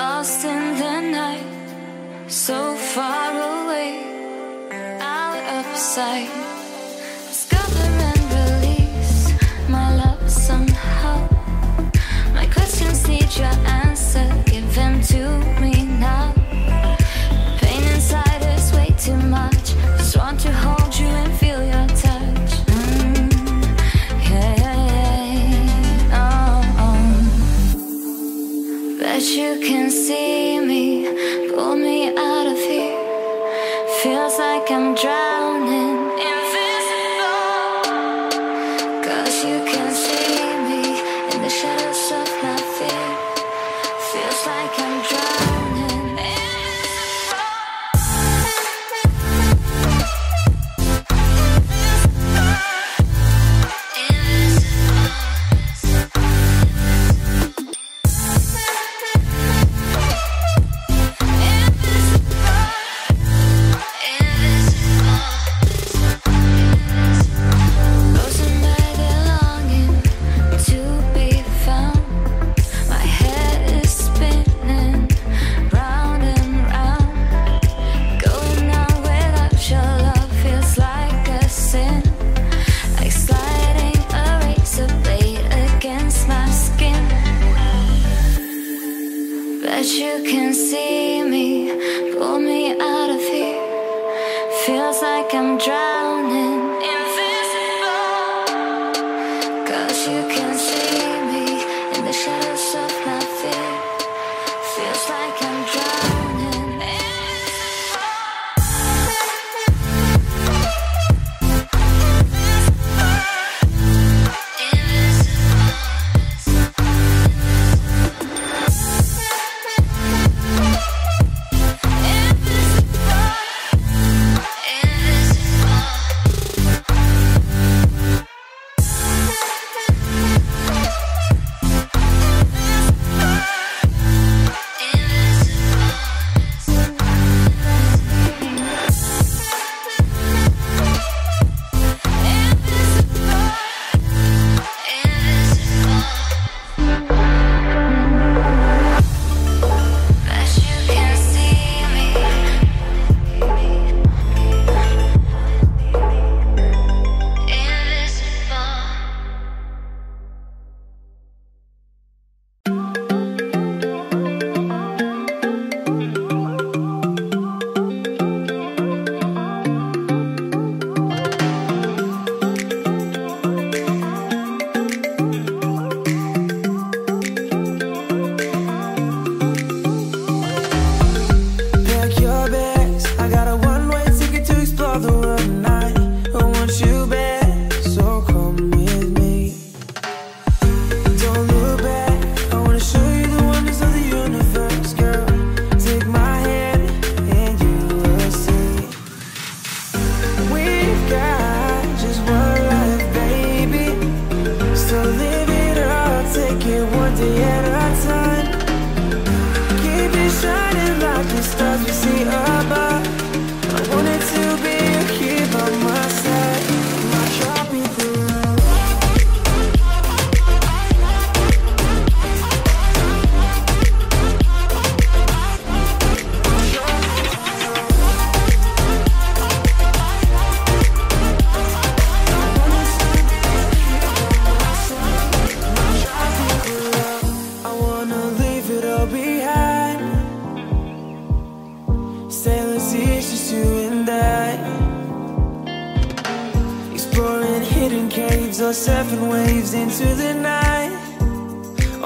lost in the night, so far away, out of sight. Bet you can see me, pull me out of here. Feels like I'm drowning.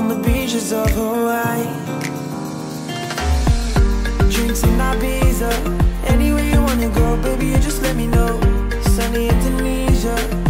on the beaches of Hawaii. Drinks in Ibiza, anywhere you wanna go, baby, you just let me know. Sunny Indonesia.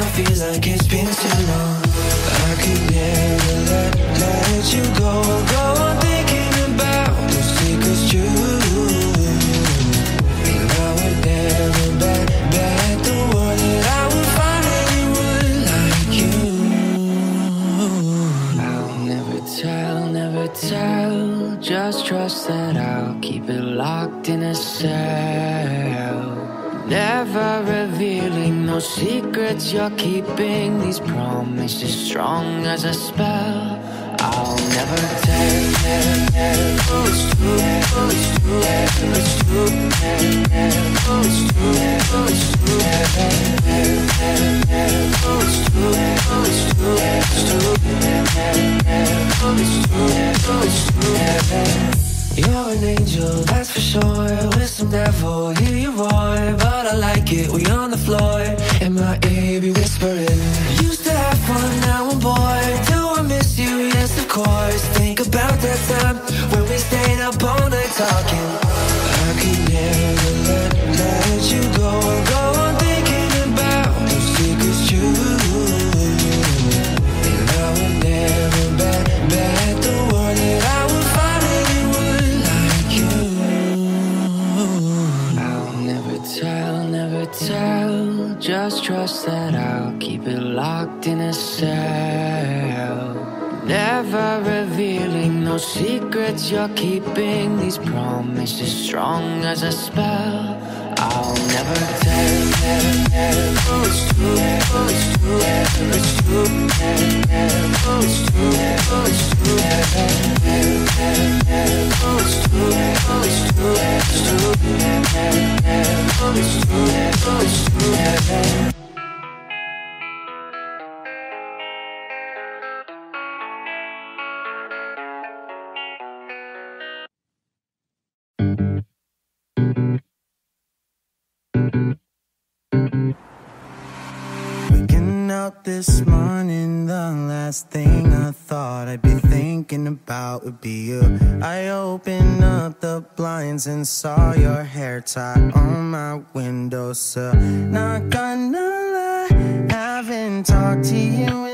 Now feels like it's been too long. I could never let, let you go. Go on thinking about the secrets true. And I would never bet, bet the world that I would find anyone like you. I'll never tell, never tell. Just trust that I'll keep it locked in a cell. Never secrets you're keeping. These promises strong as a spell. I'll never tell. Oh, it's true, oh, it's true, oh, it's true, oh, it's true, oh, it's true, locked in a cell. Never revealing no secrets you're keeping. These promises strong as a spell. I'll never tell. Oh, it's true, oh, it's true, it's true, oh, it's true, oh, it's true, oh, it's true, oh, it's true, it's true, oh, it's Waking up this morning, the last thing I thought I'd be thinking about would be you. I opened up the blinds and saw your hair tie on my window windowsill. Not gonna lie, haven't talked to you